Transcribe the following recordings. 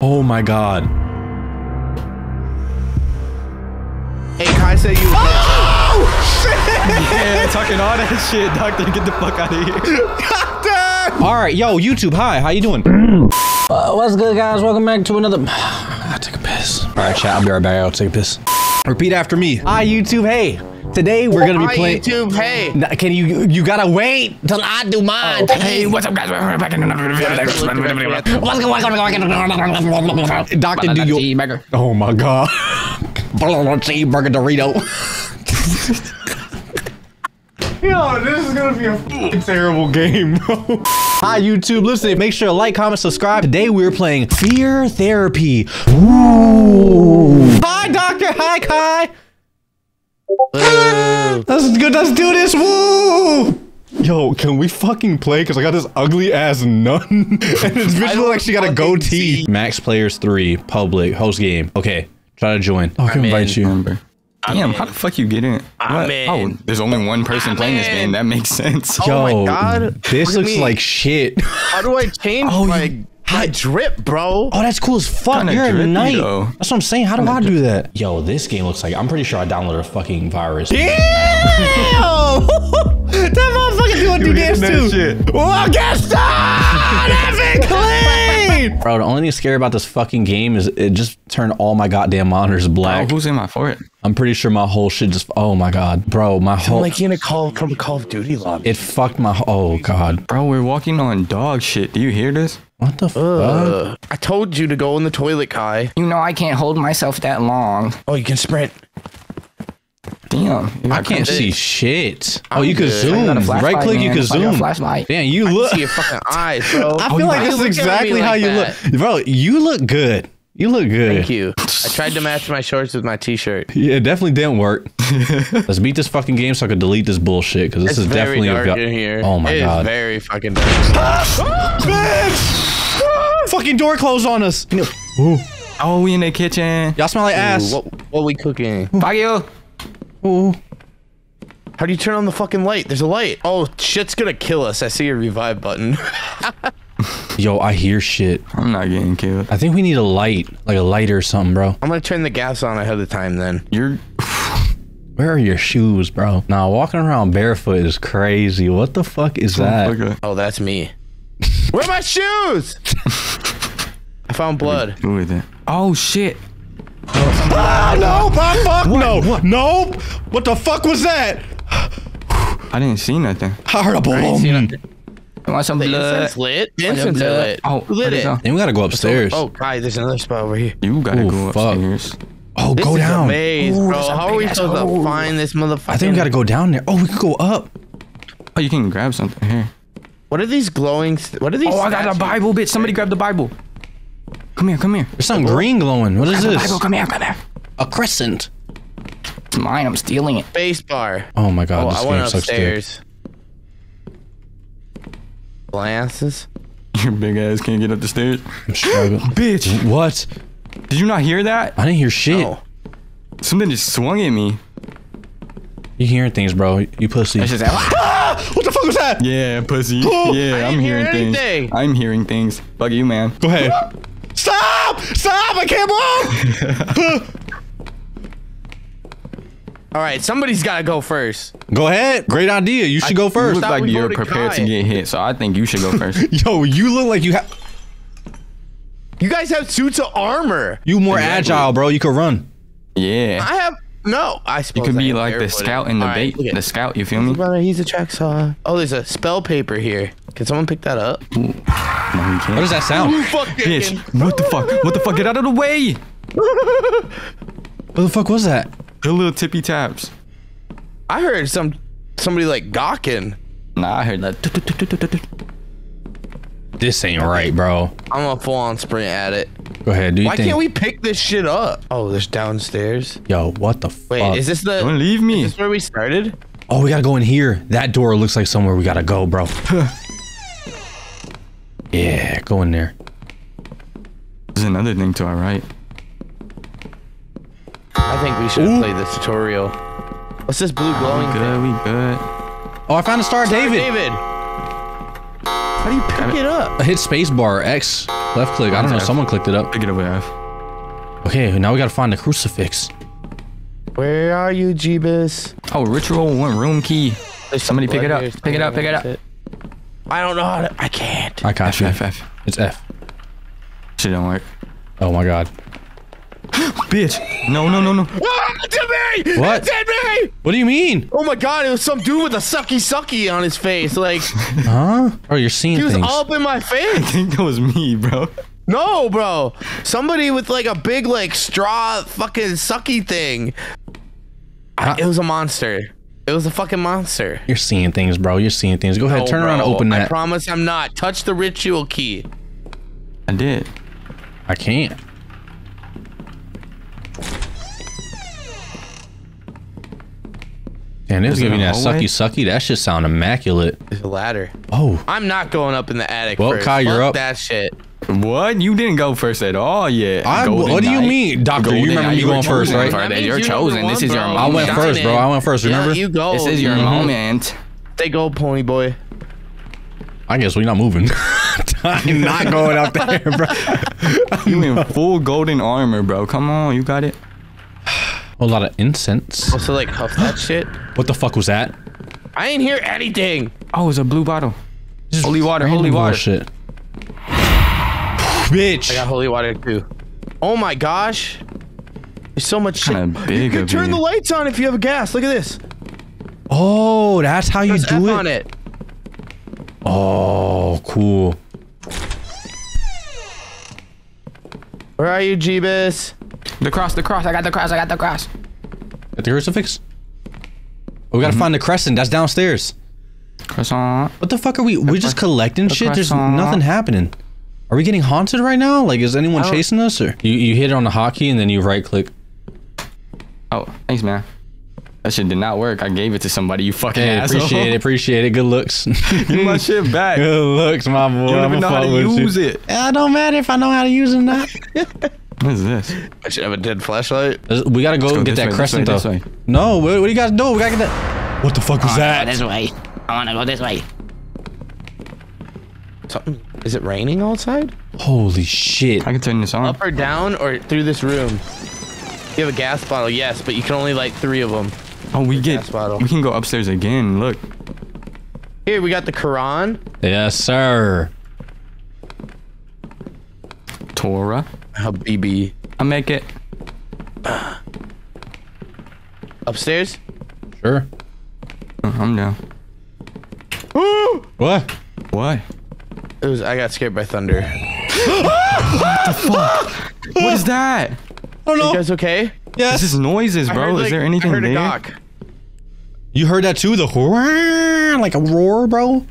Oh my god. Hey, Kai said you. Oh shit! Yeah, talking all that shit, doctor. Get the fuck out of here. Doctor. All right, yo, YouTube, hi, how you doing? Uh, what's good, guys? Welcome back to another. I take a piss. All right, chat. I'll be right back. I'll take a piss. Repeat after me. Hi, YouTube. Hey, today we're gonna be ah, Hi, playing. YouTube. Hey. Can you? You gotta wait till I do mine. Oh, hey, what's up, guys? We're back in another video. What's going on? Doctor, do you? Oh my god. Cheeseburger Dorito. Yo, this is gonna be a terrible game, bro. Hi, YouTube. Listen, make sure to like, comment, subscribe. Today we're playing Fear Therapy. Ooh. Hi, Doctor. Hi, Kai. Let's good. Let's do this. Woo! Yo, can we fucking play? Cause I got this ugly ass nun, and it's bitch look like she got a goatee. see. Max players three, public host game. Okay, try to join. Oh, I can I'm invite in. you. Remember. Damn, how the fuck you get in? I'm in. Oh, there's only one person I'm playing this game. That makes sense. Oh my Yo, God. this looks me. like shit. How do I change Oh, my you- my drip, bro? Oh, that's cool as fuck. Kinda You're a drippy, knight. though. That's what I'm saying. How do I do that? Yo, this game looks like I'm pretty sure I downloaded a fucking virus. Damn! that motherfucker doing do dance too. shit. Well, guess that clean. Bro, the only thing scary about this fucking game is it just turned all my goddamn monitors Oh, black. who's in my fort? I'm pretty sure my whole shit just. Oh my god, bro, my whole. I'm Like in a call from a Call of Duty lobby. it fucked my. Oh god, Bro, we're walking on dog shit. Do you hear this? what the fuck? Uh, I told you to go in the toilet, Kai. You know I can't hold myself that long. Oh, you can sprint. Damn. I can't see shit. Oh, you can good. zoom. Right click, you can zoom. Flashlight. Damn, you I look. can see your fucking eyes, bro. I Oh, feel you like this is look at me exactly how like you that. look, bro. You look good. You look good. Thank you. I tried to match my shorts with my t-shirt. Yeah, it definitely didn't work. Let's beat this fucking game so I can delete this bullshit because this It's is very definitely dark a. in here. Oh my It is god. very fucking dark. Ah, bitch! fucking door closed on us. Ooh. Oh, we in the kitchen. Y'all smell like ass. What what we cooking? Fuck you. Ooh. How do you turn on the fucking light? There's a light. Oh, shit's gonna kill us. I see a revive button. Yo, I hear shit. I'm not getting killed. I think we need a light, like a lighter or something, bro. I'm gonna turn the gas on ahead of time then. You're. Where are your shoes, bro? Nah, walking around barefoot is crazy. What the fuck is that? Okay. Oh, that's me. Where are my shoes? I found blood. Who is it? Oh shit. Ah, no, my fuck, no, nope. What the fuck was that? I didn't see nothing. I heard a boom. See it? I want some The blood. incense lit. The incense lit. Oh, lit it it? Then we gotta go upstairs. Oh, guy, there's another spot over here. You gotta Ooh, go fuck. upstairs. Oh, This go is down. a maze, Ooh, bro. there's How are we big ass supposed to find this motherfucker? I think we gotta go down there. Oh, we can go up. Oh, you can grab something here. What are these glowing? St- what are these? Oh, I got a? Bible, bitch. Somebody grab the Bible. Come here, come here. There's something green glowing. What is Grab this? Bible, come here, come here. A crescent. It's mine. I'm stealing it. Space bar. Oh my god, Oh, this I game went sucks dick. upstairs. Glasses. Your big ass can't get up the stairs. I'm struggling. Bitch, What? did you not hear that? I didn't hear shit. Oh, Something just swung at me. You hearing things, bro? You pussy. It's just ah! what the fuck was that? yeah, pussy. Oh, Yeah, I I'm didn't hear hearing things. I'm hearing things. Fuck you, man. Go ahead. Stop! Stop! I can't move! all right. Somebody's got to go first. go ahead. Great idea. You should go You first. look like you're voted prepared to get hit, so I think you should go first. Yo, you look like you have. You guys have suits of armor. You more Exactly. agile, bro. You could run. yeah. I have no. I You suppose could I be am like the scout in the All right, bait. The scout, you feel me? Brother, he's a track saw. Oh, there's a spell paper here. Can someone pick that up? No, you What can't. does that sound? Bitch, what the fuck? What the fuck? Get out of the way! What the fuck was that? The little tippy taps. I heard some somebody like gawking. Nah, I heard that. This ain't right, bro. I'm a full on sprint at it. Go ahead. Do you Why think? can't we pick this shit up? Oh, there's downstairs. Yo, what the Wait, fuck? is this the? Don't leave me. Is this where we started? oh, we gotta go in here. That door looks like somewhere we gotta go, bro. yeah, go in there. There's another thing to our right. I think we should play this tutorial. What's this blue glowing We thing? good, we good. Oh, I found a star, David. David. How do you pick it up? I Hit spacebar X. Left click. I don't know. Someone clicked it up. Pick it up with F. Okay, now we gotta find the crucifix. Where are you, Jeebus? Oh, ritual one room key. Somebody pick it up. Pick it up. Pick it up. I don't know how to. I can't. I got F, you. F, F. It's F. Shit don't work. Oh my god. Bitch. No, no, no, no. What? it's at me! What? It's at me! What do you mean? Oh my god, it was some dude with a sucky sucky on his face. Like, Huh? Oh, you're seeing he was things. all up in my face. I think that was me, bro. No, bro. Somebody with like a big, like, straw fucking sucky thing. I- it was a monster. It was a fucking monster. You're seeing things, bro. You're seeing things. Go ahead, No, turn around and bro. open I promise I'm not. Touch the ritual key. I did. I can't. Damn, this Is is it giving that hallway? sucky sucky. That should sound immaculate. There's a ladder. Oh, I'm not going up in the attic. Well, first. Kai, you're Fuck up. That shit. What? You didn't go first at all yet. I- Golden what do you Knight. mean? Doctor, you remember Knight, me were going first, right? That that. You're you're chosen. number This one, is your moment. I went first, bro. I went first. Remember? Yeah, you go. This is your Mhm. moment. They go, pony boy. I guess we're not moving. I'm not going up there, bro. You in full golden armor, bro. Come on, you got it. A lot of incense. Oh, also, like, huff that shit. What the fuck was that? I ain't hear anything. Oh, it's a blue bottle. Just Holy water, holy water. Bullshit. Bitch. I got holy water too. Oh my gosh. There's so much shit. Big you can turn you. the lights on if you have a gas. Look at this. Oh, that's how you do F it. on it. Oh, cool. Where are you, Jeebus? The cross, the cross. I got the cross. I got the cross. At the crucifix. Oh, we gotta find the crescent. That's downstairs. Croissant. What the fuck are we? We're just collecting shit. There's nothing happening. Are we getting haunted right now? Like, is anyone don't- chasing us? Or you, you hit it on the hotkey and then you right click. Oh, thanks, man. That shit did not work. I gave it to somebody. You fucking Hey, asshole. appreciate it. Appreciate it. Good looks. Give my shit back. Good looks, my boy. don't I'ma even know how to use you. it. Yeah, it don't matter if I know how to use it or not. What is this? I should have a dead flashlight. we gotta go, go get that way, this crescent way, this though. way. No, what, what do you guys do? We gotta get that. What the fuck was that? This way. I wanna go this way. Something. Is it raining outside? Holy shit. I can turn this on. Up or down or through this room? You have a gas bottle, yes, but you can only light three of them. Oh, we get. gas bottle. We can go upstairs again. Look. Here, we got the Quran. Yes, sir. Torah. Habibi. I make it. Upstairs? Sure. Oh, I'm down. What? What? It was. I got scared by thunder. what the fuck? What is that? I don't know. You guys okay? yes. This is noises, bro. heard, is like- there I anything heard a there? knock. You heard that too? The roar, like a roar, bro.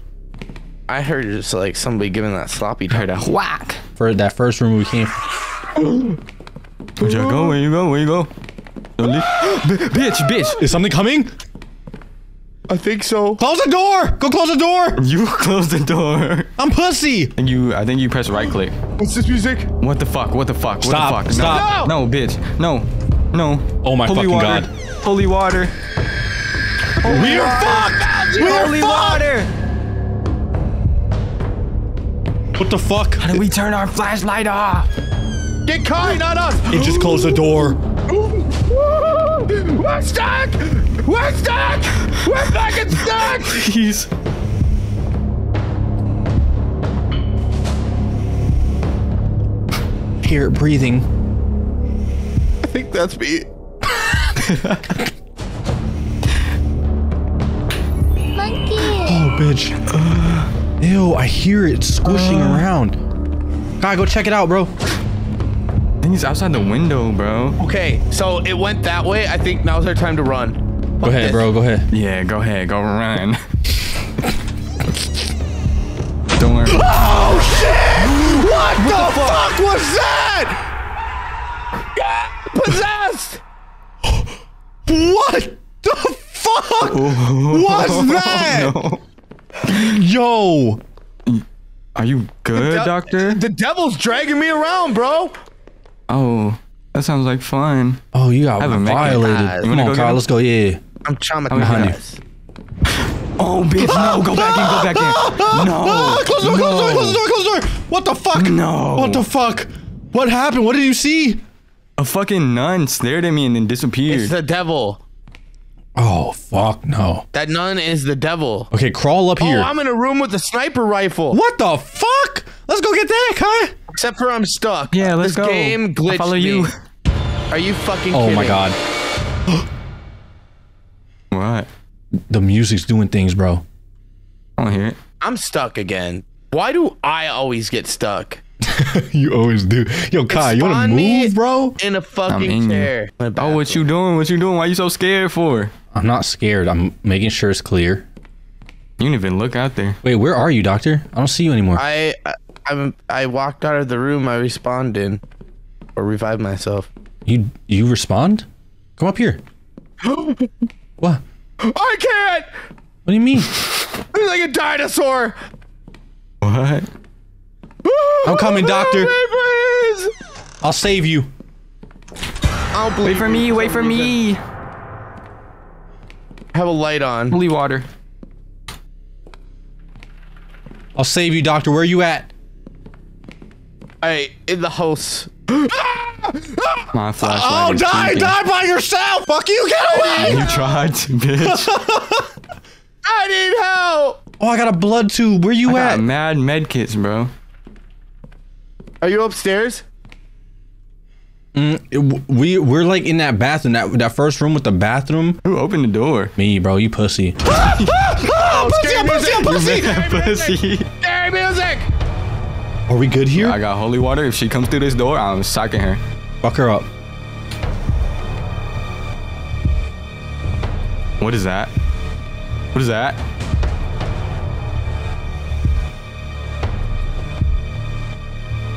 I heard just like somebody giving that sloppy. I heard a whack. For that first room we came. From. Where'd you go? Where you go? Where you go? Don't leave. Bitch, bitch. Is something coming? I think so. Close the door. Go close the door. You close the door. I'm pussy. And you, I think you press right click. What's this music? What the fuck? What the fuck? What Stop, the fuck? stop. No, no, bitch. No, no. Oh my Holy fucking water. god. Holy water. We are fucked. We are Holy fucked. water. What the fuck? How do we turn our flashlight off? Get Kai, not us. It just closed the door. We're stuck. We're stuck. We're fucking stuck. Please. Hear it breathing. I think that's me. Monkey. Oh, bitch. Uh, ew, I hear it squishing uh. around. Guy, go check it out, bro. I think he's outside the window, bro. Okay, so it went that way. I think now's our time to run. Go ahead, bro. Go ahead. Yeah, go ahead, go run. Don't worry. Oh shit! What, the, fuck? was that? Possessed. What the fuck was oh, that? No. Yo, Are you good, The- doctor? The devil's dragging me around, bro. Oh, that sounds like fun. oh, you got have a mech- violated. You Come on, go Kyle, let's go. Yeah. I'm behind you. traumatized. Oh, bitch, no. Go back in, go back in. No. Ah, close the door, close the door, no. close the door, close the door. What the fuck? No. What the fuck? What happened? What did you see? A fucking nun stared at me and then disappeared. It's the devil. Oh, fuck no. That nun is the devil. Okay, crawl up here. Oh, I'm in a room with a sniper rifle. what the fuck? Let's go get that, Kai. Except for I'm stuck. Yeah, let's this go. game glitched I'll follow me. you. Are you fucking Oh kidding? my god. What? The music's doing things, bro. I don't hear it. I'm stuck again. Why do I always get stuck? you always do. Yo, Kai, you wanna move, bro? In a in fucking you. chair. Oh, what you doing? What you doing? Why you so scared for? I'm not scared. I'm making sure it's clear. You didn't even look out there. Wait, where are you, doctor? I don't see you anymore. I I I'm, I walked out of the room I respawned in, or revived myself. You you respond? Come up here. what? I can't. What do you mean? I'm like a dinosaur. What? I'm coming, doctor. Wait, please. I'll save you. I'll Wait for me. Wait for some reason. me. Have a light on. Holy water. I'll save you, doctor. Where are you at? Hey, in the house. My flashlight. Oh, is die, tweaking. die by yourself. Fuck you, get away. You tried, to, bitch. I need help. Oh, I got a blood tube. Where you I at? got mad med kits, bro. Are you upstairs? Mm, it- we we're like in that bathroom, that that first room with the bathroom. Who opened the door? Me, bro, you pussy. Oh, pussy, I'm pussy, I'm pussy. Pussy. Scary music. Are we good here? I got holy water. If she comes through this door, I'm socking her. Fuck her up. What is that? What is that?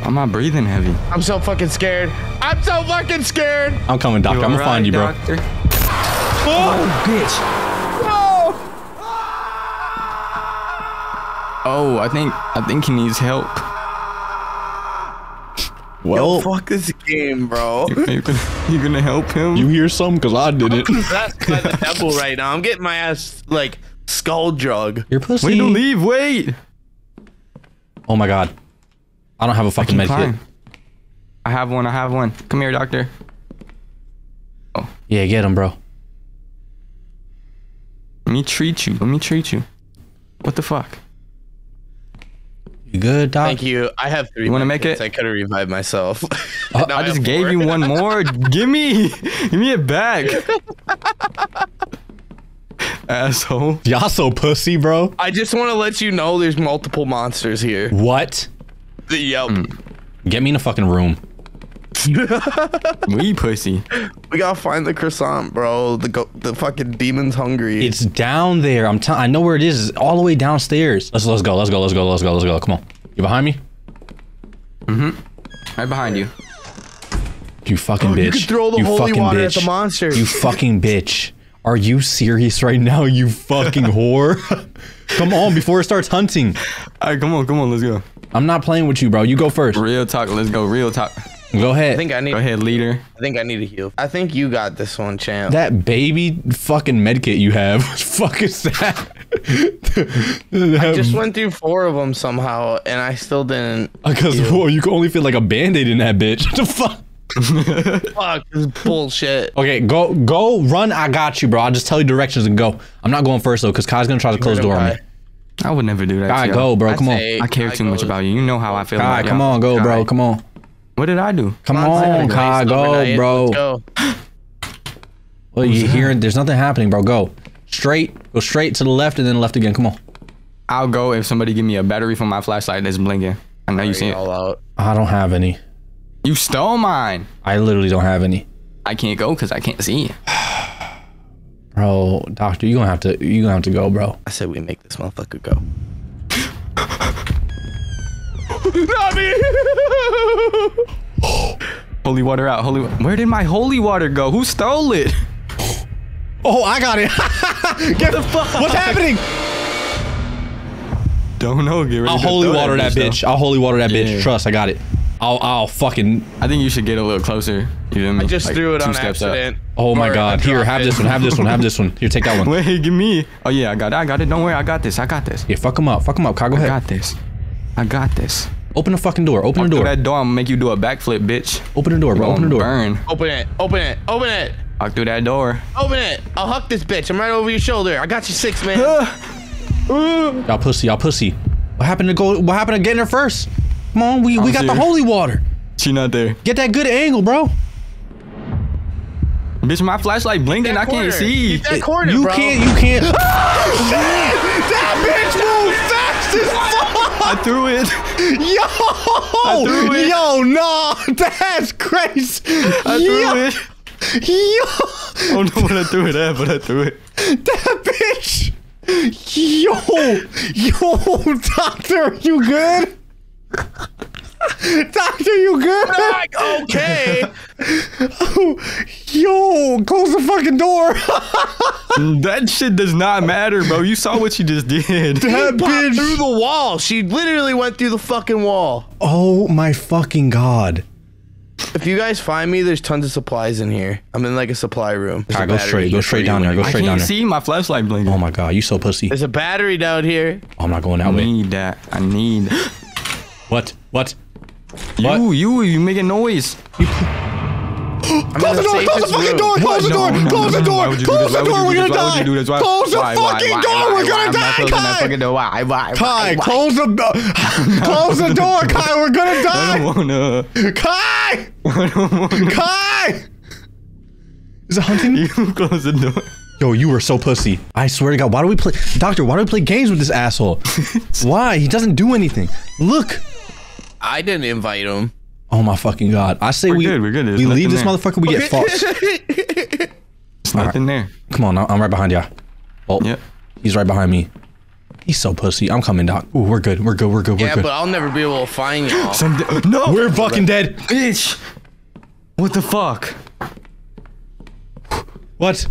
I'm not breathing heavy. I'm so fucking scared. I'm so fucking scared. I'm coming, doctor. I'm gonna find you, bro. Doctor? Oh, bitch. Oh, I think I think he needs help. Well, Fuck this game, bro. You gonna, you gonna help him? you hear something? Cause I did it. That's by the devil right now. I'm getting my ass like skull drug. You're pussy. wait, don't leave. Wait. Oh my god. I don't have a fucking med kit. I have one. I have one. Come here, doctor. Oh. Yeah, get him, bro. Let me treat you. Let me treat you. What the fuck? You good, doc? Thank you. I have three. You wanna make it? I could have revived myself. Uh, Now I just gave four. you one more. Give me. Give me it back. Asshole. Y'all so pussy, bro. I just want to let you know there's multiple monsters here. What? Yep. Get me in a fucking room. We pussy. We gotta find the croissant, bro. The go- the fucking demon's hungry. It's down there. I'm telling. I know where it is. It's all the way downstairs. Let's let's go. Let's go. Let's go. Let's go. Let's go. Come on. You behind me? Mm-hmm. Right behind you. You fucking bitch. you could throw the you holy fucking water bitch. at the monster. You fucking bitch. Are you serious right now? You fucking whore. Come on before it starts hunting. All right, come on, come on, let's go. I'm not playing with you, bro. You go first. Real talk. Let's go. Real talk. Go ahead. I think I need. Go ahead, leader. I think I need a heal. I think you got this one, champ. that baby fucking medkit you have. What the fuck is that? I just went through four of them somehow, and I still didn't. because whoa, you can only fit like a band-aid in that bitch. What the fuck? Fuck this bullshit. Okay, go go run. I got you, bro. I'll just tell you directions and go. I'm not going first though, because Kai's gonna try to close the door on me. I would never do that. Kai, to go, y'all. bro. I Come on. I care Kai too much about you. You know how I feel Kai, about come y'all. on, go, bro. Come on. What did I do? Come Come on, on, Kai, go, bro. Let's go. Well, you hearing? There's nothing happening, bro. Go straight. Go straight to the left and then left again. Come on. I'll go if somebody give me a battery for my flashlight that's blinking. I know you see it. All out. I don't have any. You stole mine. I literally don't have any. I can't go because I can't see. Bro, doctor, you gonna have to. You gonna have to go, bro. I said we make this motherfucker go. Not me. Holy water out. Holy. Where did my holy water go? Who stole it? Oh, I got it. Get the fuck. What's happening? Don't know. Get ready I'll holy water that though. bitch. I'll holy water that Yeah. bitch. Trust, I got it. I'll, I'll fucking. I think you should get a little closer. You feel me? I just Like, threw it on steps up. accident. Oh my god. Here, have it. this one. Have this one. Have this one. Here, take that one. Wait, give me. Oh yeah, I got it. I got it. Don't worry, I got this. I got this. Yeah, fuck him up. Fuck him up. Kai, go I ahead. got this. I got this. Open the fucking door. Open the Through door. that door, I'm gonna make you do a backflip, bitch. Open the door, bro. Open the door. Burn. Open it. Open it. Open it. Walk through that door. Open it. I'll huck this bitch. I'm right over your shoulder. I got you six, man. Y'all pussy. Y'all pussy. What happened to go? What happened to getting her first? Come on, we, we I'm got the holy water. She not there. Get that good angle, bro. Bitch, my flashlight blinking. I can't see. Get that corner, you bro. can't. You can't. oh, shit! that bitch moved fast as fuck. I threw it. Yo, threw it. yo, no, that's crazy. I yo, threw it. yo, I don't know what I threw it at, but I threw it. that bitch. Yo, yo, doctor, you good? Doctor, you good? Like, okay. Yo, close the fucking door. That shit does not matter, bro. You saw what you just did. that Popped through the wall. She literally went through the fucking wall. Oh my fucking god. If you guys find me, there's tons of supplies in here. I'm in like a supply room. There's a Alright, go straight. Go straight down you there. Go I straight down can't there. see my flashlight blinking. Oh my god, you so pussy. There's a battery down here. Oh, I'm not going that I need that. I need. What? What? You, you, you making noise. I'm Close the in door! Close the safest fucking room. door! Close the door! no, Close the no, no. Door! would you do Close the door! We're gonna this? Why would die! you do this? Why- Close the why, why, fucking door! We're gonna die, not closing that Kai! fucking door. Why? Why? Kai, why, why? close the door! Close the door, Kai! We're gonna I die! don't wanna. Kai! I don't wanna. Kai! Is it hunting? You close the door. Yo, you were so pussy. I swear to God, why do we play, Doctor? Why do we play games with this asshole? why? He doesn't do anything. Look. I didn't invite him. Oh my fucking God! I say We're we good, we're good. There's we leave this there. motherfucker. We get fought. There's nothing there. Come on, I'm right behind ya. Oh, Yep. he's right behind me. He's so pussy. I'm coming, Doc. Ooh, we're good. We're good. We're good. We're yeah, good. but I'll never be able to find y'all. Uh, no. we're fucking dead. bitch. What the fuck? What?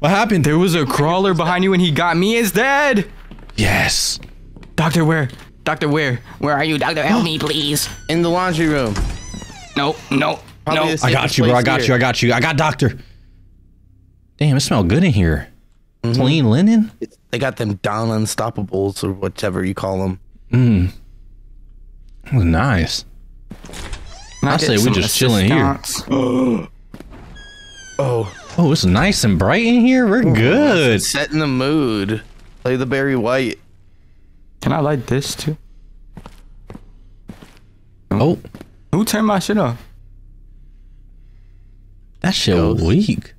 What happened? There was a crawler behind you and he got me. Is dead. Yes. Doctor, where? Doctor, where? Where are you, doctor? Help me, please. In the laundry room. No, no, Probably no. I got you, bro. I got here. you. I got you. I got Doctor. Damn, it smelled good in here. Mm-hmm. Clean linen. They got them down unstoppables or whatever you call them. Hmm. That was nice. I say we just chilling here. Oh, Oh, it's nice and bright in here. We're good. set in the mood. Play the Barry White. Can I light this too? Oh, Who turned my shit off? that shit was weak.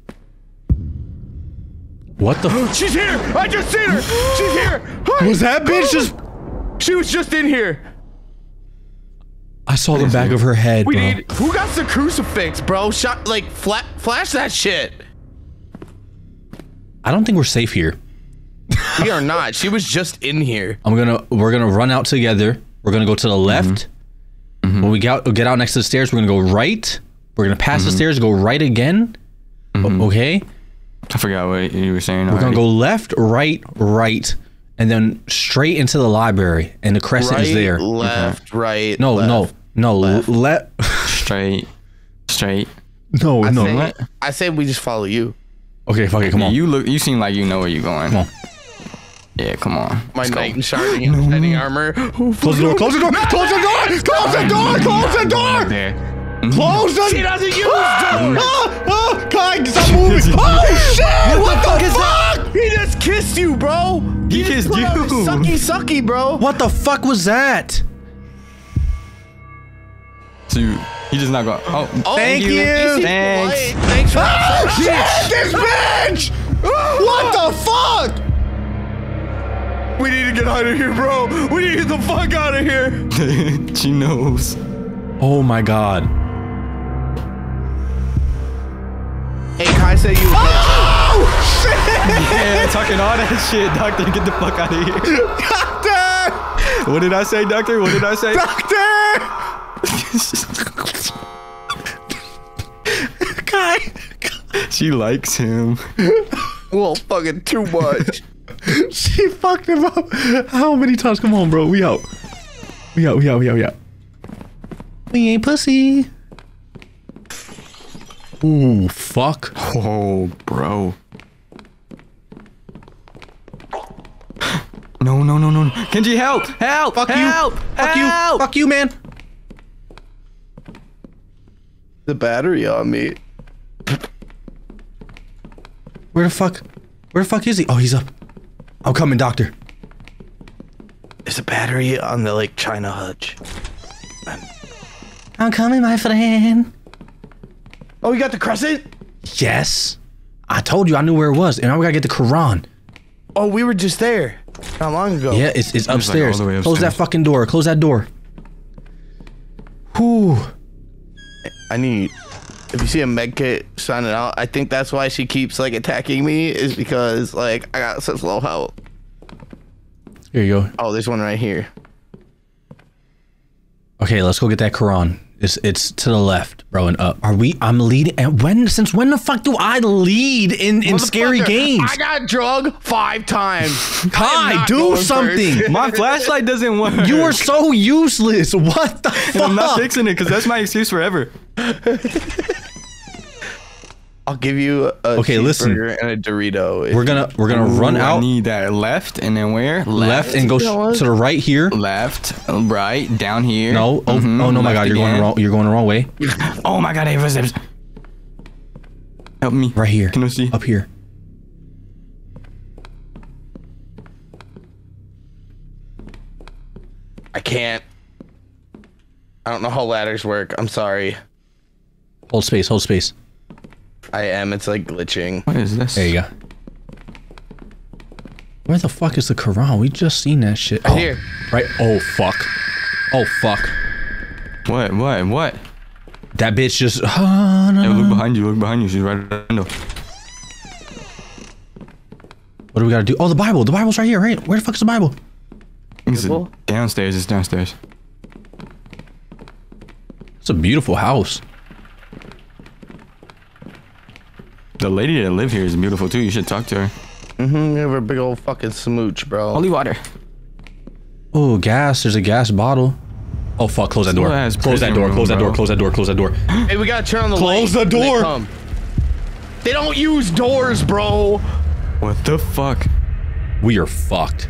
What the? F- She's here! I just seen her! She's here! Hi! was that bitch just? She was just in here. I saw the back of her head, We bro. need. Who got the crucifix, bro? Shot like fla- flash that shit. I don't think we're safe here. We are not. She was just in here. I'm gonna we're gonna run out together. We're gonna go to the left. Mm-hmm. Mm-hmm. When we get out, get out next to the stairs, we're gonna go right. We're gonna pass the mm-hmm. stairs, go right again. O- Okay. I forgot what you were saying. We're gonna go left, right, right, and then straight into the library. And the crescent Right, is there. left, right. No, left. no, no. left. Let straight, straight. no, I no. say? I say we just follow you. Okay, fuck it. Come on. You look. You seem like you know where you're going. Come on. Yeah, come on. My Let's go. knight in shining, shining armor. Close the door. Close the door. Close the door. Close the door. Close the door. There. Close the She doesn't use Ah, doors. ah, ah, Kai, stop moving. Oh shit! What, the fuck? He just kissed you, bro. He just kissed you. Sucky, sucky, bro. What the fuck was that? So you, he just not going. Oh, Oh, Thank you. Thanks. Wait, Thanks for Oh shit! This bitch! What the fuck? We need to get out of here, bro. We need to get the fuck out of here. she knows. Oh my god. Hey, Kai said you. Oh shit! Yeah, talking all that shit, doctor. Get the fuck out of here. Doctor! What did I say, doctor? What did I say? Doctor! Kai! she likes him. well, fucking too much. She fucked him up. How many times? Come on, bro. We out. We out. We out. We out. We out. We ain't pussy. Ooh, fuck. Oh, bro. No, no, no, no. no. Kenji, help! Help! Fuck help! you. Fuck help! you. Fuck you, man. The battery on me. Where the fuck? Where the fuck is he? Oh, he's up. I'm coming, doctor. There's a battery on the like China hutch. I'm coming, my friend. Oh, you got the crescent? Yes. I told you I knew where it was, and now we gotta get the Quran. Oh, we were just there not long ago. Yeah, it's, it's like, upstairs. all the way Close that fucking door. Close that door. Whew. I need. If you see a med kit signing out, I think that's why she keeps like attacking me. Is because like I got such low health. Here you go. Oh, there's one right here. Okay, let's go get that Quran. It's it's to the left, bro, and up. Are we? I'm leading. And when? Since when the fuck do I lead in in scary games? I got drug five times. I am Kai, do something. first. My flashlight doesn't work. You are so useless. What the And I'm not fixing it because that's my excuse forever. I'll give you a Okay, listen. and a Dorito. We're gonna we're gonna run Ooh, I out need that left and then where? left and go sh- to the right here. left, right, down here. No. Oh, Mhm, oh no, my God, you're going the wrong. You're going the wrong way. Oh my God, I have footsteps. Help me. Right here. Can I see? Up here. I can't. I don't know how ladders work. I'm sorry. Hold space. Hold space. I am. It's like glitching. What is this? There you go. Where the fuck is the Quran? We just seen that shit. Oh, here. Right. Oh fuck. Oh fuck. What? What? What? That bitch just. No, Hey, look behind you. Look behind you. She's right at the window. What do we gotta do? Oh, the Bible. The Bible's right here, right? Where the fuck is the Bible? It's Bible? downstairs. It's downstairs. It's a beautiful house. The lady that live here is beautiful too. You should talk to her. Mm-hmm. You have a big old fucking smooch, bro. Holy water. Oh, gas. There's a gas bottle. Oh fuck! Close that door. Still has Close that door. Close that door. Close that door. Close that door. Hey, we gotta turn on the Close light the when they door. come. They don't use doors, bro. What the fuck? We are fucked.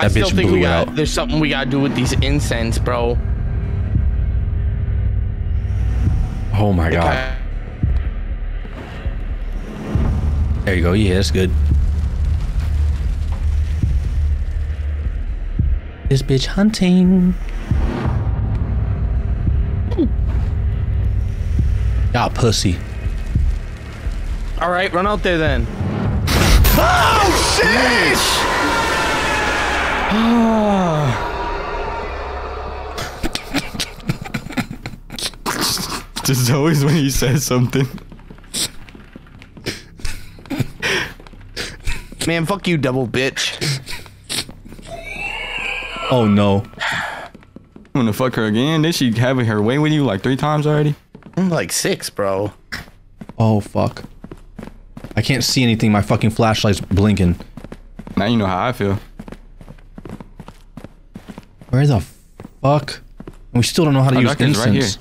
I That still bitch think we blew got. out. There's something we gotta do with these incense, bro. Oh my god. There you go. Yeah, that's good. This bitch hunting. Y'all pussy. All right, run out there then. Oh shit! Oh. Just always when he says something. Man, fuck you, double bitch. Oh no. I'm gonna fuck her again. Did she have her way with you like three times already? I'm like six, bro. Oh fuck. I can't see anything. My fucking flashlight's blinking. Now you know how I feel. Where the fuck? And we still don't know how to Oh, use doctor's right incense.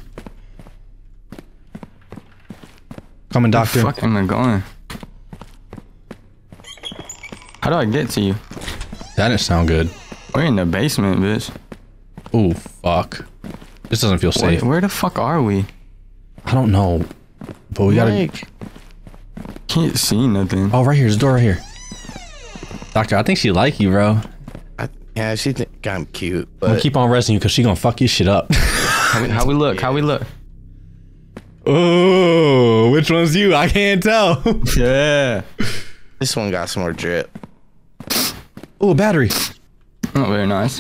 Coming, doctor. Fuck am I going? How do I get to you? That didn't sound good. We're in the basement, bitch. Oh fuck. This doesn't feel Where, safe. where the fuck are we? I don't know. But we gotta. Mike. Can't see nothing. Oh, right here. There's a door right here. Doctor, I think she like you, bro. I, yeah, she think I'm cute, I'm gonna keep on resting you because she gonna fuck your shit up. How we, how we look? How we look? oh, which one's you? I can't tell. Yeah. this one got some more drip. Oh, a battery. Not very nice.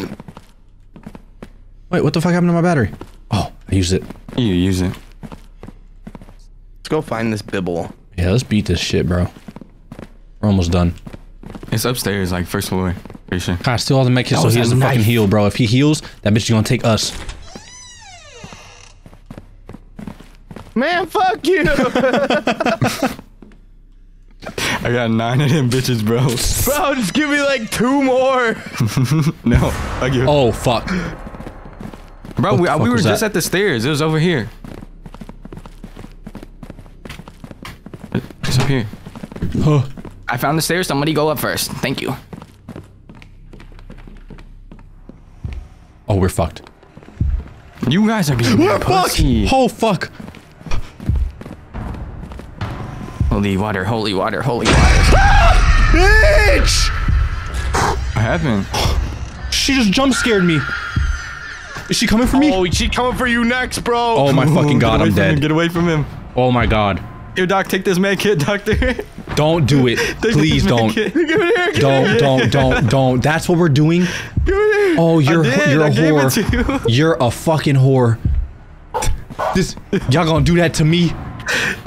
Wait, what the fuck happened to my battery? Oh, I used it. You use it. Let's go find this bibble. Yeah, let's beat this shit, bro. We're almost done. It's upstairs, like first floor. Pretty sure. Kai, steal all the medkits That so was he a doesn't fucking heal, bro. If he heals, that bitch is gonna take us. Man, fuck you, I got nine of them bitches, bro. bro. Just give me like two more. no, I give. Oh fuck. Bro, What we, fuck we were just that? at the stairs. It was over here. It's up here. Huh. I found the stairs. Somebody go up first. Thank you. Oh, we're fucked. You guys are being We're fucked. Oh fuck. Holy water, holy water, holy water. Bitch! What happened? She just jump scared me. Is she coming for me? Oh, she coming for you next, bro. Oh my fucking god, I'm from him, dead. Get away from him. Oh my god. Here, Doc, take this med kit, Doctor. Don't do it. Please this med don't. kit. Don't, don't, don't, don't. That's what we're doing. Oh, you're did, you're a I gave it whore. to you. You're a fucking whore. This y'all gonna do that to me?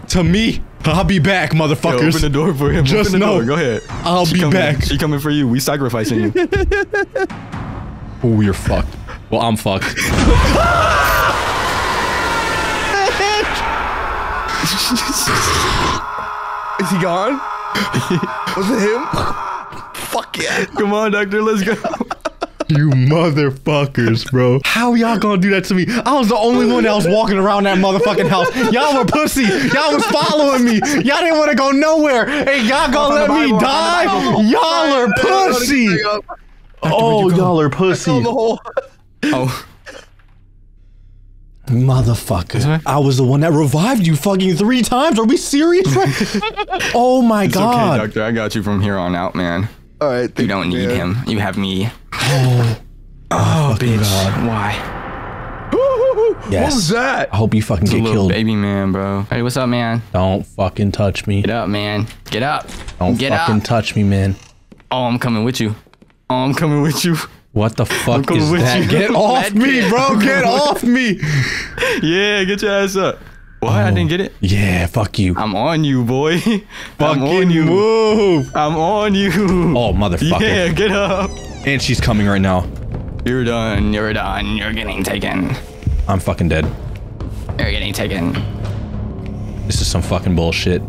To me? I'll be back, Yo, motherfuckers. open the door for him. Just open the know, door. Go ahead. I'll She be coming. back. She coming for you. We sacrificing you. Oh, you're fucked. Well, I'm fucked. Is he gone? Was it him? Fuck yeah. Come on, Doctor. Let's go. You motherfuckers, bro. How y'all gonna do that to me? I was the only one that was walking around that motherfucking house. Y'all were pussy. Y'all was following me. Y'all didn't want to go nowhere. Hey, y'all gonna let me die? Y'all are pussy. Oh, y'all are pussy. Oh, Motherfucker. I was the one that revived you fucking three times. Are we serious? oh my it's okay. Doctor. I got you from here on out, man. All right. You don't need him. You have me. Oh, oh bitch. Why? yes. What was that? I hope you fucking It's get little killed. baby man, bro. Hey, what's up, man? Don't fucking touch me. Get up, man. Get up. Don't Get fucking up. touch me, man. Oh, I'm coming with you. Oh, I'm coming with you. What the fuck is with that? you. Get off me, bro. Get off me. Yeah, get your ass up. What? I didn't oh, get it. Yeah, fuck you. I'm on you, boy. I'm Fucking on you. move. I'm on you. Oh, motherfucker. Yeah, get up. And she's coming right now. You're done. You're done. You're getting taken. I'm fucking dead. You're getting taken. This is some fucking bullshit.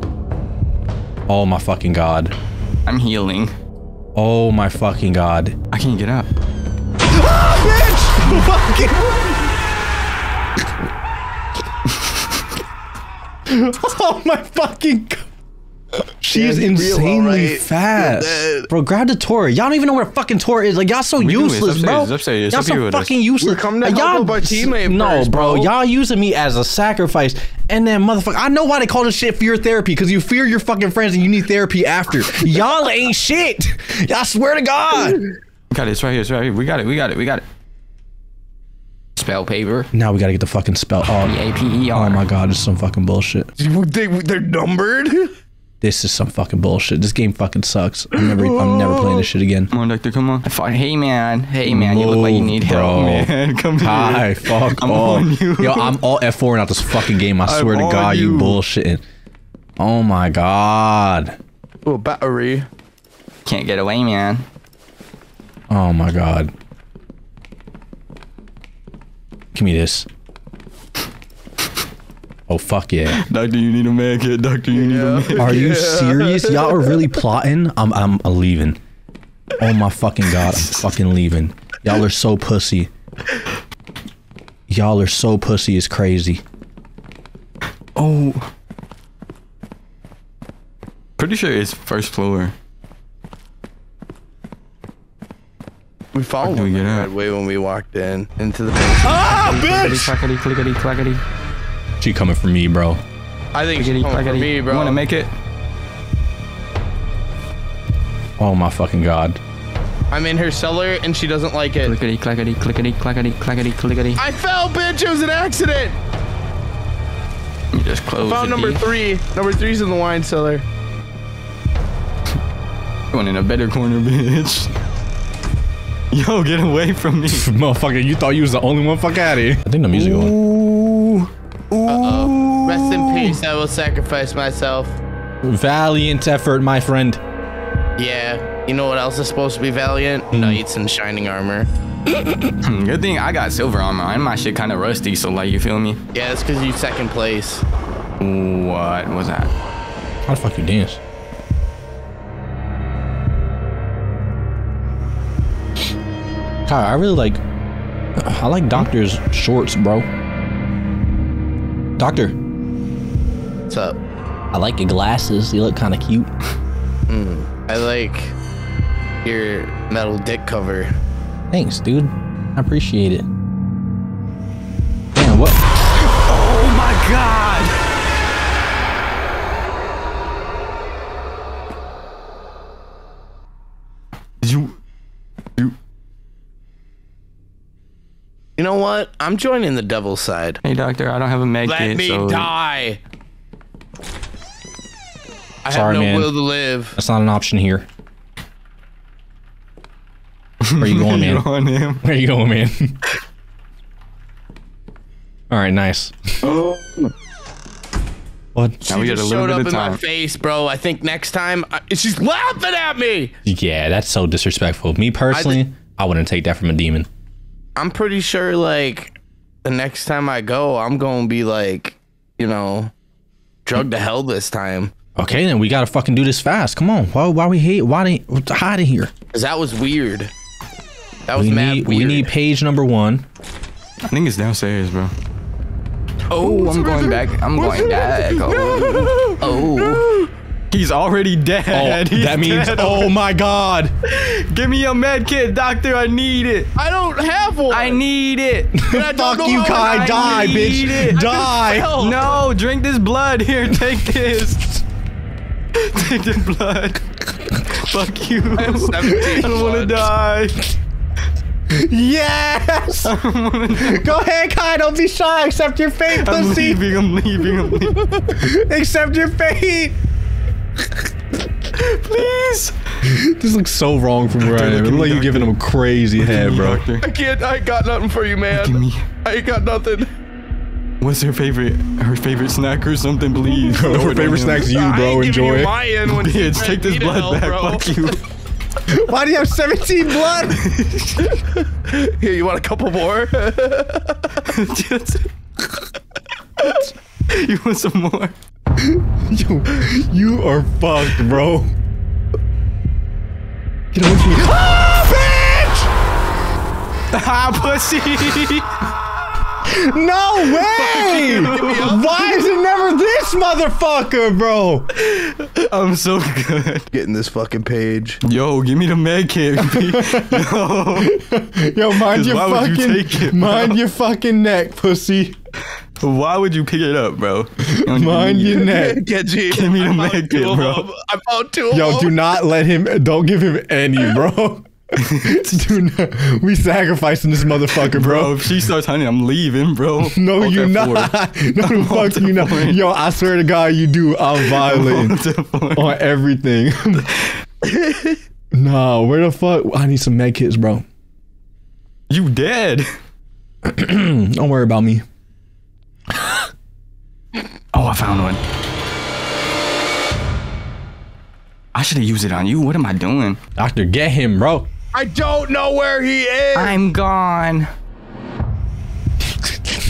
Oh my fucking god. I'm healing. Oh my fucking god. I can't get up. Ah, Oh my fucking god. She Yeah, is he's real insanely alright. fast. Bro, grab the Torah. Y'all don't even know where a fucking Torah is. Like, y'all so do, it's useless, upstairs, bro. it's upstairs, it's y'all up here so with us. fucking useless. We're coming to help y'all, up our teammate No, first, bro. bro. Y'all using me as a sacrifice. And then, motherfucker, I know why they call this shit fear therapy. Because you fear your fucking friends and you need therapy after. y'all ain't shit. Y'all swear to God. Got it. It's right here. It's right here. We got it. We got it. We got it. Spell paper. Now we gotta get the fucking spell. Oh, A P E R. oh my god, this is some fucking bullshit. They, they're numbered. This is some fucking bullshit. This game fucking sucks. I'm never, I'm never playing this shit again. Come on, Doctor. Come on. Fuck, Hey, man. Hey, man. You look like you need bro. help. Man, come here. Hi, fuck I'm off. on you. Yo, I'm all F4 out this fucking game. I I'm swear to God, you you. bullshitting. Oh my god. Oh, battery. Can't get away, man. Oh my god. Give me this. Oh fuck yeah. Doctor, you need a man kid. Doctor, you need a man. Are you serious? Y'all are really plotting? I'm I'm leaving. Oh my fucking god, I'm fucking leaving. Y'all are so pussy. Y'all are so pussy, it's crazy. Oh. Pretty sure it's first floor. We found do we one get right out? away when we walked in into the basement. Ah, Clickety, clickety, clickety. She coming for me, bro. I think she's Clickety, coming for clickety. me, You bro. want to make it? Oh my fucking god. I'm in her cellar and she doesn't like it. Clickety, clickety, clickety, clickety, clickety, clickety. I fell, bitch. It was an accident. You just close Found the number D. three. Number three's in the wine cellar. Going in a better corner, bitch. Yo, get away from me. Motherfucker, you thought you was the only one fuck out of here. I think the music going. Ooh. Uh-oh. Rest in peace. I will sacrifice myself. Valiant effort, my friend. Yeah. You know what else is supposed to be valiant? Hmm. Knights in shining armor. Good thing I got silver armor. And my shit kind of rusty, so like, you feel me? Yeah, it's because you second place. What was that? How the fuck you dance? Kyle, I really like I like doctor's shorts, bro. Doctor, What's up? I like your glasses. You look kind of cute. Hmm, I like your metal dick cover. Thanks, dude. I appreciate it. Damn, what? Oh my god! You. You. You know what? I'm joining the devil's side. Hey, doctor, I don't have a med Let kit, me so die. I Sorry, have no man. will to live. That's not an option here. Where you going, man? on him. Where you going, man? All right, nice. what? now we She got a just little showed bit up of in my time. face, bro. I think next time I, she's laughing at me. Yeah, that's so disrespectful. Me personally, I, wouldn't take that from a demon. I'm pretty sure like the next time I go, I'm gonna be like, you know, drug to hell this time. Okay, then we gotta fucking do this fast. Come on. Why? Why we hate? Why they hide in here? Cause that was weird. That was We mad need. weird. We need page number one. I think it's downstairs, bro. Oh, I'm going back. I'm going back. Oh. oh. He's already dead. Oh, He's that means. dead. Oh my god. Give me a med kit, doctor. I need it. I don't have one. I need it. Fuck you, Kai. I Die, need bitch. it. Die. No, drink this blood. Here, take this. take the blood. Fuck you. I, have 17 don't want to die. Yes. Go ahead, Kai. Don't be shy. Accept your fate, I'm leaving. I'm leaving. I'm leaving. Accept your fate. Please. This looks so wrong from where I am. It Look looks like you're giving him a crazy head, bro. Doctor. I can't. I ain't got nothing for you, man. Give me. I ain't got nothing. What's her favorite? Her favorite snack or something, please. Her Throw it on favorite snack's you, bro. Enjoy. you my end when she Bitch, take this blood hell, back. bro. Fuck you. Why do you have 17 blood? Here, you want a couple more? You want some more? you, you are fucked, bro. Get away from me. Ah, bitch! Ah, pussy! No way! Why is it never this motherfucker, bro? I'm so good. Getting this fucking page. Yo, give me the med kit. Yo, Yo, mind 'Cause your why would you fucking, take it, mind your fucking neck, pussy. why would you pick it up, bro? Don't Mind your it. neck. Kenji. Give me the I found med kit, bro. I found two of Yo, do not let him. Don't give him any, bro. Not. We sacrificing this motherfucker, Bro, bro. if she starts hunting, I'm leaving, bro. No, Hold you not. forward. No, the fuck you not. Yo, I swear to God, you do. I'm that on everything. nah, where the fuck? I need some med kits, bro. You dead. Don't worry about me. Oh, I found one. I should have used it on you. What am I doing? Doctor, get him, bro. I don't know where he is. I'm gone.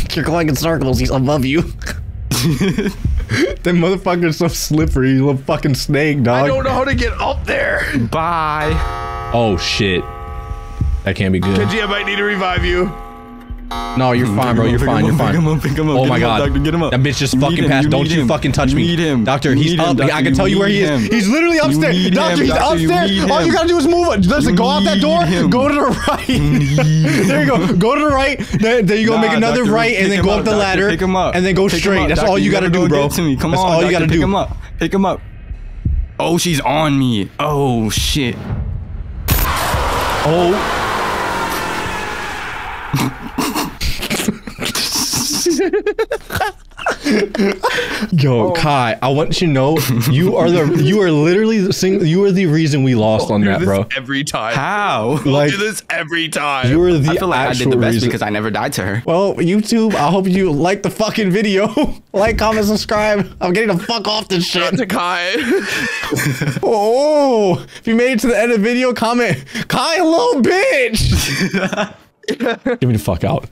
You're going in circles. He's above you. that motherfucker's so slippery. He's a little fucking snake, dog. I don't know how to get up there. Bye. Oh shit. That can't be good. Kenji, I might need to revive you. No, you're fine, bro. You're fine. You're up, Pick him fine. up, pick him up. Oh my god. Doctor, get him up. That bitch just fucking passed. Don't you fucking touch me. need him. Doctor, he's up. I can tell you where he is. He's literally upstairs. Doctor, he's upstairs. All you gotta do is move it. Listen, go out that door. Go to the right. there you go. Go to the right. Then, then you go make another right and then go up, the ladder. Pick him up. And then go straight. That's all you gotta do, bro. get To me. Come That's on, all you gotta do. pick him up. Pick him up. Oh, she's on me. Oh shit. Oh. Yo, oh. Kai, I want you to know you are the you are literally the sing, you are the reason we lost on do that, this bro. every time. How? Like do this every time. you are the I feel like I actual did the best reason. because I never died to her. well, YouTube, I hope you like the fucking video. like, comment, subscribe. I'm getting the fuck off this shit. to Kai. Oh, if you made it to the end of the video, comment, Kai, a little bitch. Get me the fuck out.